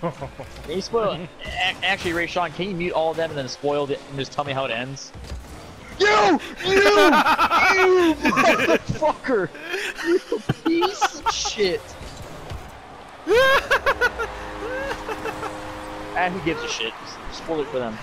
Can you spoil? actually, Ray Sean, can you mute all of them and then spoil it and just tell me how it ends? You! You! you motherfucker! You piece of shit! And ah, who gives a shit? Spoil it for them.